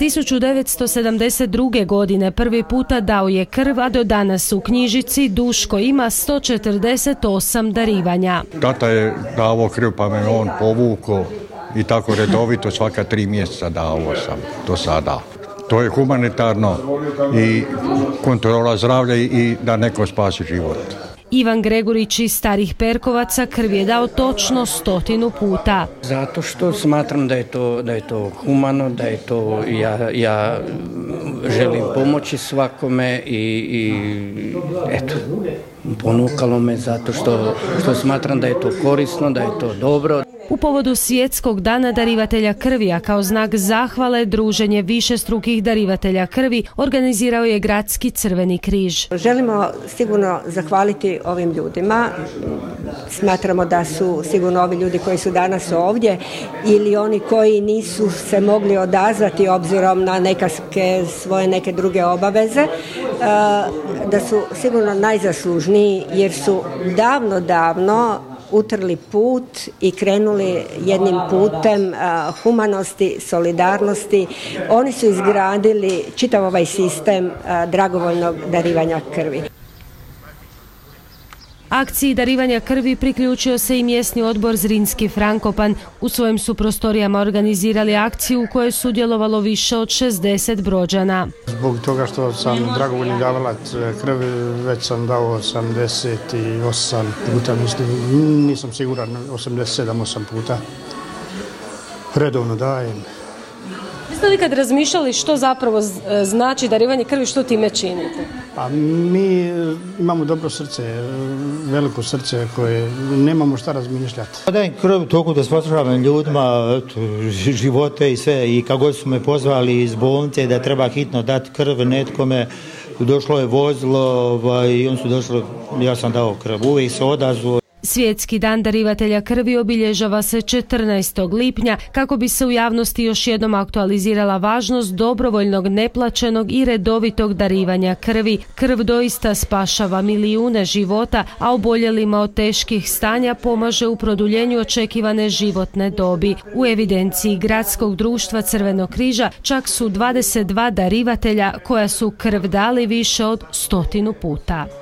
1972. godine prvi puta dao je krv, a do danas u knjižici Duško ima 148 darivanja. Tata je davo krv pa me on povuko i tako redovito svaka tri mjeseca dao sam do sada. To je humanitarno i kontrola zdravlja i da neko spasi život. Ivan Gregorić iz Starih Perkovaca krv je dao točno stotinu puta. Zato što smatram da je to, da je to humano, da je to, ja, ja želim pomoći svakome i, i eto, ponukalo me zato što, što smatram da je to korisno, da je to dobro. U povodu svjetskog dana darivatelja krvi, a kao znak zahvale druženje više strukih darivatelja krvi organizirao je Gradski crveni križ. Želimo sigurno zahvaliti ovim ljudima. Smatramo da su sigurno ovi ljudi koji su danas ovdje ili oni koji nisu se mogli odazvati obzirom na neke svoje neke druge obaveze, eh, da su sigurno najzaslužniji jer su davno, davno utrli put i krenuli jednim putem humanosti, solidarnosti. Oni su izgradili čitav ovaj sistem dragovoljnog darivanja krvi. Akciji darivanja krvi priključio se i mjesni odbor Zrinski Frankopan. U svojim su prostorijama organizirali akciju u kojoj je sudjelovalo više od 60 brođana. Zbog toga što sam dragovoljni davalac krvi, već sam dao 88 puta, mislim, nisam siguran, 87-8 puta. Redovno dajem. Jeste li kad razmišljali što zapravo e, znači darivanje krvi, što time činite? Pa mi imamo dobro srce, veliko srce koje nemamo šta razmišljati. Pa dajem krv toliko da spasravam ljudima živote i sve i kako su me pozvali iz bolnice da treba hitno dati krv netkome, došlo je vozilo ovaj, i on su došli, ja sam dao krv, uvijek se odazvo. Svjetski dan darivatelja krvi obilježava se 14. lipnja kako bi se u javnosti još jednom aktualizirala važnost dobrovoljnog, neplaćenog i redovitog darivanja krvi. Krv doista spašava milijune života, a oboljelima od teških stanja pomaže u produljenju očekivane životne dobi. U evidenciji Gradskog društva Crvenog križa čak su 22 darivatelja koja su krv dali više od stotinu puta.